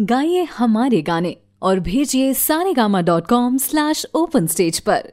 गाइए हमारे गाने और भेजिए Saregama dot com slash open stage पर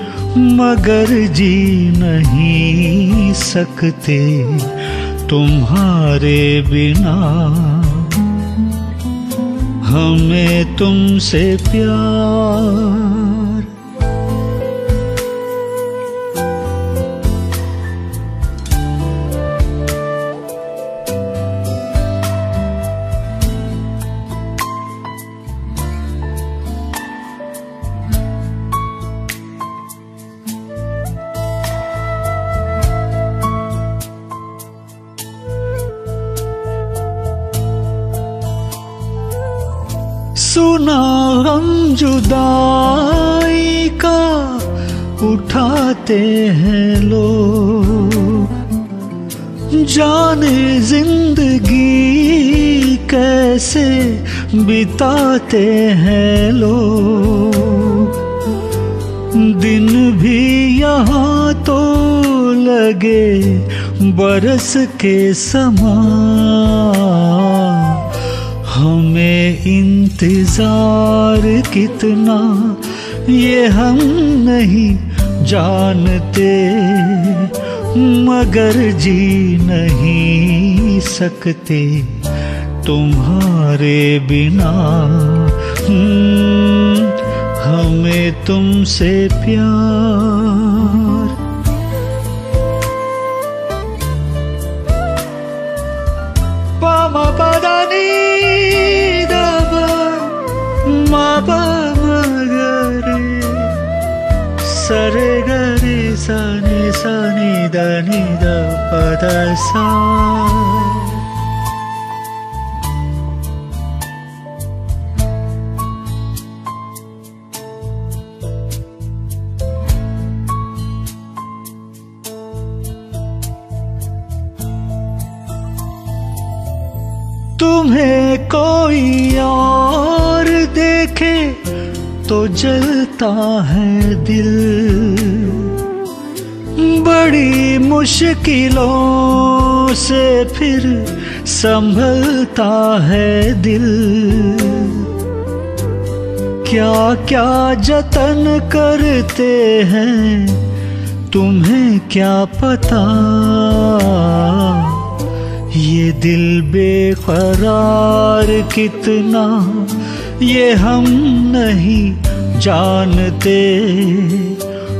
मगर जी नहीं सकते तुम्हारे बिना। हमें तुमसे प्यार सुना हम जुदाई का उठाते हैं लोग। जाने ज़िंदगी कैसे बिताते हैं लोग। दिन भी यहाँ तो लगे बरस के समान हमें इंतज़ार कितना ये हम नहीं जानते। मगर जी नहीं सकते तुम्हारे बिना। हम्म, हमें तुमसे प्यार सनि दनि द सा तुम्हें कोई और देखे तो जलता है दिल। बड़ी मुश्किलों से फिर संभलता है दिल। क्या क्या जतन करते हैं, तुम्हें क्या पता? ये दिल बेकरार कितना, ये हम नहीं जानते।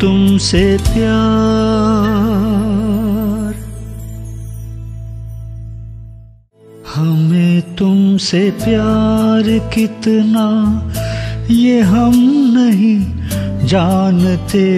तुमसे प्यार। हमें तुमसे प्यार कितना ये हम नहीं जानते।